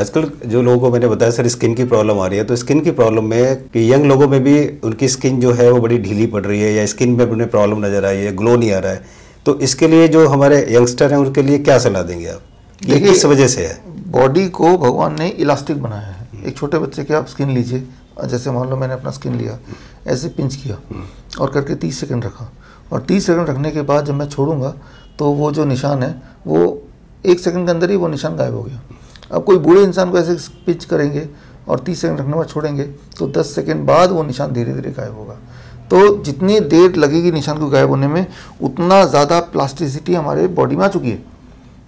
आजकल जो लोगों को मैंने बताया सर स्किन की प्रॉब्लम आ रही है तो स्किन की प्रॉब्लम में कि यंग लोगों में भी उनकी स्किन जो है वो बड़ी ढीली पड़ रही है या स्किन में उन्हें प्रॉब्लम नज़र आई है ग्लो नहीं आ रहा है। तो इसके लिए जो हमारे यंगस्टर हैं उनके लिए क्या सलाह देंगे आप? ये किस वजह से है। बॉडी को भगवान ने इलास्टिक बनाया है। एक छोटे बच्चे के आप स्किन लीजिए जैसे मान लो मैंने अपना स्किन लिया ऐसे पिंच किया और करके तीस सेकंड रखा। और तीस सेकंड रखने के बाद जब मैं छोड़ूँगा तो वो जो निशान है वो एक सेकंड के अंदर ही वो निशान गायब हो गया। अब कोई बूढ़े इंसान को ऐसे पिच करेंगे और तीस सेकंड रखने में छोड़ेंगे तो दस सेकंड बाद वो निशान धीरे धीरे गायब होगा। तो जितनी देर लगेगी निशान को गायब होने में, उतना ज़्यादा प्लास्टिसिटी हमारे बॉडी में आ चुकी है।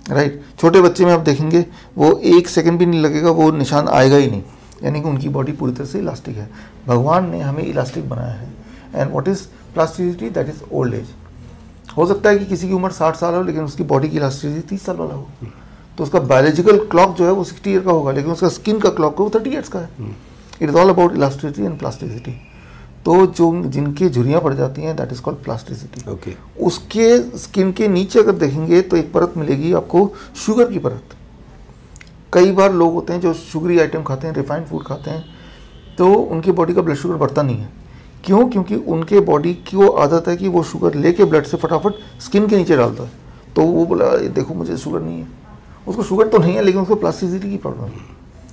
राइट छोटे बच्चे में आप देखेंगे, वो एक सेकंड भी नहीं लगेगा, वो निशान आएगा ही नहीं। यानी कि उनकी बॉडी पूरी तरह से इलास्टिक है। भगवान ने हमें इलास्टिक बनाया है। And what is plasticity that is old age हो सकता है कि किसी की उम्र साठ साल हो, लेकिन उसकी बॉडी की इलास्टिसिटी तीस साल वाला हो। तो उसका बायोलॉजिकल क्लॉक जो है वो सिक्सटी ईयर का होगा लेकिन उसका स्किन का क्लॉक है वो थर्टी ईयर्स का है। It is all about elasticity and plasticity तो जो जिनकी झुरियाँ पड़ जाती हैं that is called plasticity okay उसके स्किन के नीचे अगर देखेंगे तो एक परत मिलेगी आपको शुगर की परत। कई बार लोग होते हैं जो शुगरी आइटम खाते हैं रिफाइंड फ़ूड खाते हैं तो उनकी बॉडी का ब्लड शुगर बढ़ता नहीं है। क्यों? क्योंकि उनके बॉडी की वो आदत है कि वो शुगर लेके ब्लड से फटाफट स्किन के नीचे डालता है। तो वो बोला देखो मुझे शुगर नहीं है। उसको शुगर तो नहीं है लेकिन उसको प्लास्टिसिटी की प्रॉब्लम है।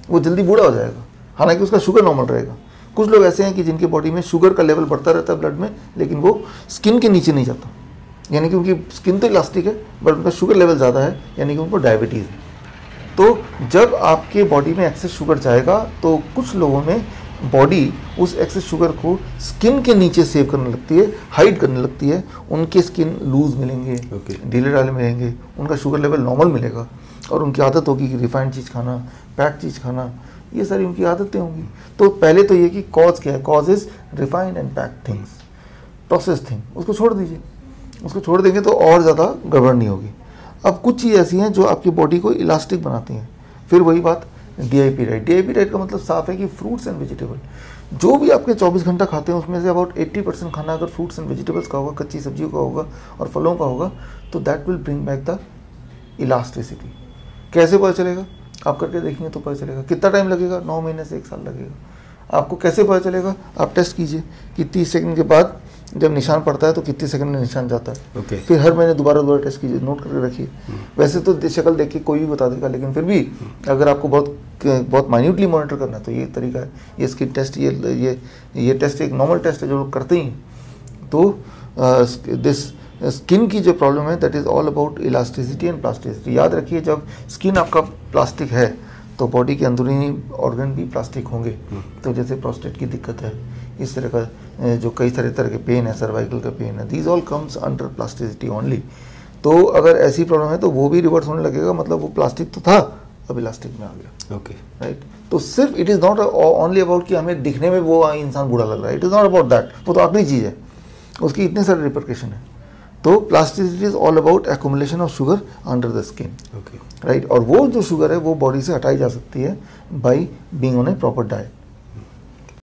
वो जल्दी बूढ़ा हो जाएगा। हालाँकि उसका शुगर नॉर्मल रहेगा। कुछ लोग ऐसे हैं कि जिनके बॉडी में शुगर का लेवल बढ़ता रहता है ब्लड में लेकिन वो स्किन के नीचे नहीं जाता। यानी कि उनकी स्किन तो इलास्टिक है बट उनका शुगर लेवल ज़्यादा है यानी कि उनको डायबिटीज़ है। तो जब आपके बॉडी में एक्सेस शुगर जाएगा तो कुछ लोगों में बॉडी उस एक्सेस शुगर को स्किन के नीचे सेव करने लगती है हाइड करने लगती है। उनके स्किन लूज मिलेंगे Okay. ढीले डाले मिलेंगे उनका शुगर लेवल नॉर्मल मिलेगा। और उनकी आदत होगी कि रिफाइंड चीज़ खाना पैक चीज़ खाना, ये सारी उनकी आदतें होंगी। तो पहले तो ये कि कॉज क्या है? Cause is refined and pack things process thing उसको छोड़ दीजिए। उसको छोड़ देंगे तो और ज़्यादा गड़बड़ नहीं होगी। अब कुछ चीज़ ऐसी हैं जो आपकी बॉडी को इलास्टिक बनाती हैं। फिर वही बात D I P diet D I P diet का मतलब साफ़ है कि फ्रूट्स एंड वेजिटेबल जो भी आपके 24 घंटा खाते हैं, उसमें से अबाउट 80 परसेंट खाना अगर फ्रूट्स एंड वेजिटेबल्स का होगा, कच्ची सब्जियों का होगा और फलों का होगा तो that will bring back the elasticity कैसे पता चलेगा? आप करके देखेंगे तो पता चलेगा। कितना टाइम लगेगा? नौ महीने से एक साल लगेगा। आपको कैसे पता चलेगा? आप टेस्ट कीजिए कि तीस सेकंड के बाद जब निशान पड़ता है तो कितने सेकंड में निशान जाता है। ओके फिर हर महीने दोबारा दोबारा टेस्ट कीजिए। नोट करके रखिए। वैसे तो शक्ल देख के कोई भी बता देगा लेकिन फिर भी अगर आपको बहुत बहुत माइन्यूटली मॉनिटर करना है तो ये तरीका है। ये स्किन टेस्ट ये ये ये टेस्ट एक नॉर्मल टेस्ट है जो लोग करते ही हैं। तो दिस स्किन की जो प्रॉब्लम है that is all about elasticity and plasticity याद रखिए जब स्किन आपका प्लास्टिक है तो बॉडी के अंदरूनी ऑर्गन भी प्लास्टिक होंगे। तो जैसे प्रोस्टेट की दिक्कत है इस तरह का जो कई तरह तरह के पेन है सर्वाइकल का पेन है these all comes under plasticity only तो अगर ऐसी प्रॉब्लम है तो वो भी रिवर्स होने लगेगा मतलब वो प्लास्टिक तो था अब इलास्टिक में आ गया। Okay okay. Right right? तो सिर्फ़ it is not only about कि हमें दिखने में वो इंसान बुरा लग रहा है it is not about that वो तो आखिरी चीज़ है। उसकी इतने सारे रिप्रकेशन है। तो plasticity is all about accumulation of sugar under the skin okay right और वो जो शुगर है वो बॉडी से हटाई जा सकती है by being on a proper diet